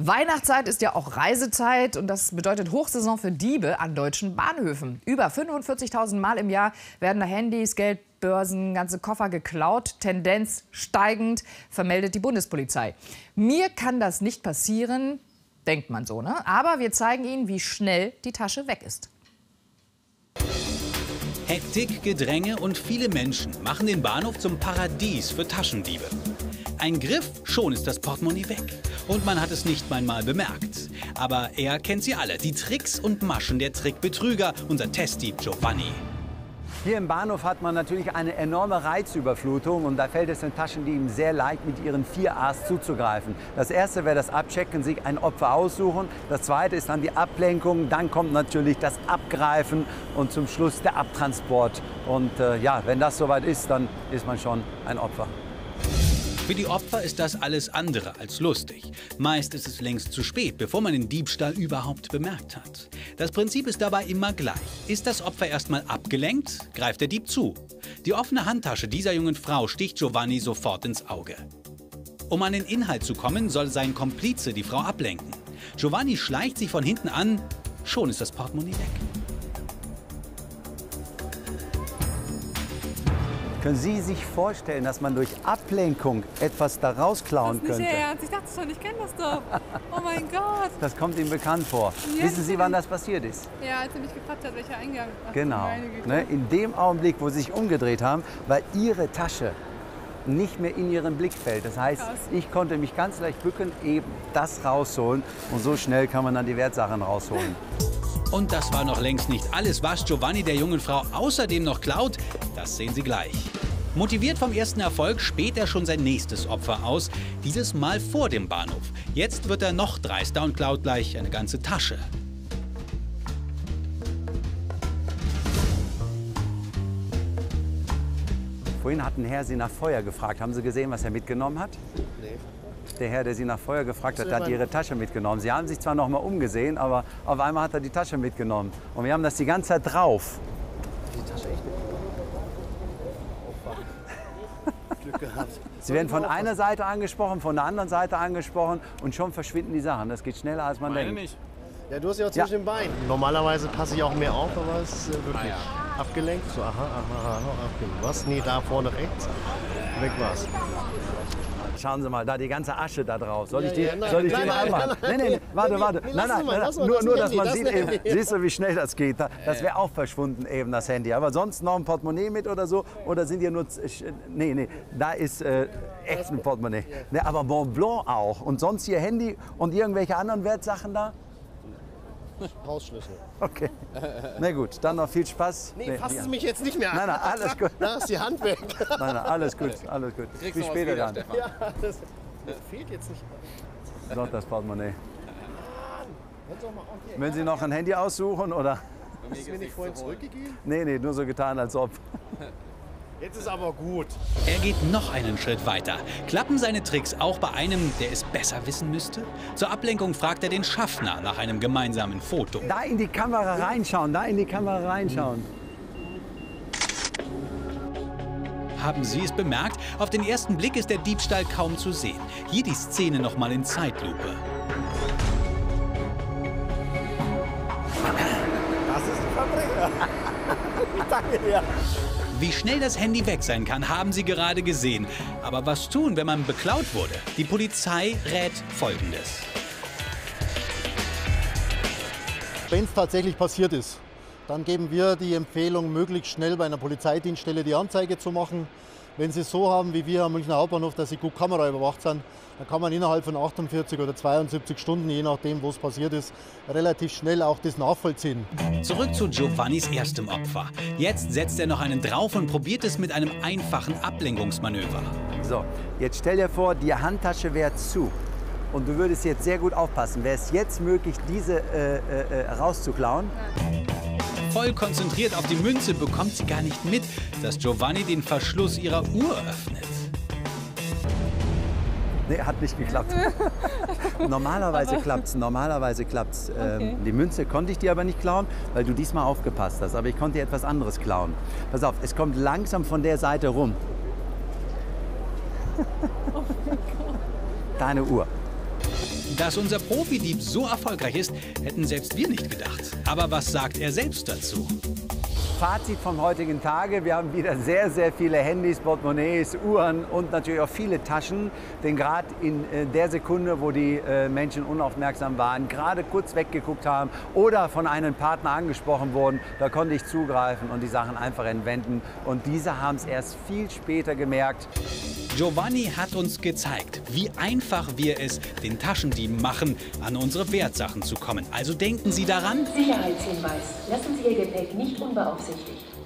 Weihnachtszeit ist ja auch Reisezeit und das bedeutet Hochsaison für Diebe an deutschen Bahnhöfen. Über 45.000 Mal im Jahr werden Handys, Geldbörsen, ganze Koffer geklaut. Tendenz steigend, vermeldet die Bundespolizei. Mir kann das nicht passieren, denkt man so, ne? Aber wir zeigen Ihnen, wie schnell die Tasche weg ist. Hektik, Gedränge und viele Menschen machen den Bahnhof zum Paradies für Taschendiebe. Ein Griff, schon ist das Portemonnaie weg. Und man hat es nicht mal bemerkt. Aber er kennt sie alle, die Tricks und Maschen der Trickbetrüger, unser Testdieb Giovanni. Hier im Bahnhof hat man natürlich eine enorme Reizüberflutung und da fällt es den Taschendieben sehr leicht, mit ihren vier A's zuzugreifen. Das erste wäre das Abchecken, sich ein Opfer aussuchen. Das zweite ist dann die Ablenkung, dann kommt natürlich das Abgreifen und zum Schluss der Abtransport. Und äh, ja, wenn das soweit ist, dann ist man schon ein Opfer. Für die Opfer ist das alles andere als lustig. Meist ist es längst zu spät, bevor man den Diebstahl überhaupt bemerkt hat. Das Prinzip ist dabei immer gleich. Ist das Opfer erstmal abgelenkt, greift der Dieb zu. Die offene Handtasche dieser jungen Frau sticht Giovanni sofort ins Auge. Um an den Inhalt zu kommen, soll sein Komplize die Frau ablenken. Giovanni schleicht sich von hinten an, schon ist das Portemonnaie weg. Können Sie sich vorstellen, dass man durch Ablenkung etwas daraus klauen das ist nicht könnte? Ernst. Ich dachte schon, ich kenne das doch. Oh mein Gott. Das kommt Ihnen bekannt vor. Ja, Wissen Sie, wann das passiert ist? Ja, als er mich gefragt hat, welcher Eingang. Ach, genau. Ne, in dem Augenblick, wo Sie sich umgedreht haben, war Ihre Tasche nicht mehr in Ihrem Blickfeld. Das heißt, Krass. ich konnte mich ganz leicht bücken, eben das rausholen. Und so schnell kann man dann die Wertsachen rausholen. Und das war noch längst nicht alles, was Giovanni der jungen Frau außerdem noch klaut. Das sehen Sie gleich. Motiviert vom ersten Erfolg späht er schon sein nächstes Opfer aus, dieses Mal vor dem Bahnhof. Jetzt wird er noch dreister und klaut gleich eine ganze Tasche. Vorhin hat ein Herr Sie nach Feuer gefragt. Haben Sie gesehen, was er mitgenommen hat? Nee. Der Herr, der Sie nach Feuer gefragt hat, hat Ihre Tasche mitgenommen. Sie haben sich zwar noch mal umgesehen, aber auf einmal hat er die Tasche mitgenommen. Und wir haben das die ganze Zeit drauf. Die Tasche echt Glück gehabt. Sie werden von einer Seite angesprochen, von der anderen Seite angesprochen und schon verschwinden die Sachen. Das geht schneller, als man Meine denkt. Nicht. Ja, du hast ja auch zwischen ja. den Beinen. Normalerweise passe ich auch mehr auf, aber es ist äh, wirklich ah, ja. Abgelenkt. So, aha, aha, aha, abgelenkt. Was? Nee, da vorne rechts. Weg war's. Schauen Sie mal, da die ganze Asche da drauf. Soll ich die, ja, nein, soll ich nein, die mal anmachen? Nein, nein, nein, warte, warte. Nein, nein, nein, nein, nur, nur, dass man sieht, eben, siehst du, wie schnell das geht. Das wäre auch verschwunden, eben das Handy. Aber sonst noch ein Portemonnaie mit oder so? Oder sind hier nur, nee, nee, da ist äh, echt ein Portemonnaie. Nee, aber Mont Blanc auch. Und sonst hier Handy und irgendwelche anderen Wertsachen da? Hausschlüssel. Okay. Na gut, dann noch viel Spaß. Nee, nee fassen Sie mich jetzt nicht mehr an. Nein, nein, alles gut. Da ist die Hand weg. Nein, nein, alles gut, alles gut. Bis später dann. Ja, das, das fehlt jetzt nicht. Doch, das Portemonnaie. Wenn Sie noch ein Handy aussuchen, oder? Hast du mir nicht vorhin zurückgegeben? Nee, nee, nur so getan, als ob. Jetzt ist aber gut. Er geht noch einen Schritt weiter. Klappen seine Tricks auch bei einem, der es besser wissen müsste? Zur Ablenkung fragt er den Schaffner nach einem gemeinsamen Foto. Da in die Kamera reinschauen, da in die Kamera reinschauen. Haben Sie es bemerkt? Auf den ersten Blick ist der Diebstahl kaum zu sehen. Hier die Szene noch mal in Zeitlupe. Das ist die Verbrecher. Danke, ja. Wie schnell das Handy weg sein kann, haben Sie gerade gesehen. Aber was tun, wenn man beklaut wurde? Die Polizei rät Folgendes. Wenn es tatsächlich passiert ist, dann geben wir die Empfehlung, möglichst schnell bei einer Polizeidienststelle die Anzeige zu machen. Wenn Sie es so haben wie wir am Münchner Hauptbahnhof, dass Sie gut Kamera überwacht sind, dann kann man innerhalb von 48 oder 72 Stunden, je nachdem, wo es passiert ist, relativ schnell auch das nachvollziehen. Zurück zu Giovannis erstem Opfer. Jetzt setzt er noch einen drauf und probiert es mit einem einfachen Ablenkungsmanöver. So, jetzt stell dir vor, die Handtasche wäre zu. Und du würdest jetzt sehr gut aufpassen. Wäre es jetzt möglich, diese äh, äh, äh rauszuklauen? Voll konzentriert auf die Münze bekommt sie gar nicht mit, dass Giovanni den Verschluss ihrer Uhr öffnet. Nee, hat nicht geklappt. normalerweise klappt's, normalerweise klappt's. Ähm, okay. die Münze konnte ich dir aber nicht klauen, weil du diesmal aufgepasst hast. Aber ich konnte dir etwas anderes klauen. Pass auf, es kommt langsam von der Seite rum. Oh Deine Uhr. Dass unser Profidieb so erfolgreich ist, hätten selbst wir nicht gedacht. Aber was sagt er selbst dazu? Fazit vom heutigen Tage. Wir haben wieder sehr, sehr viele Handys, Portemonnaies, Uhren und natürlich auch viele Taschen. Denn gerade in äh, der Sekunde, wo die äh, Menschen unaufmerksam waren, gerade kurz weggeguckt haben oder von einem Partner angesprochen wurden, da konnte ich zugreifen und die Sachen einfach entwenden. Und diese haben es erst viel später gemerkt. Giovanni hat uns gezeigt, wie einfach wir es den Taschendieben machen, an unsere Wertsachen zu kommen. Also denken Sie daran. Sicherheitshinweis. Lassen Sie Ihr Gepäck nicht unbeaufsichtigt.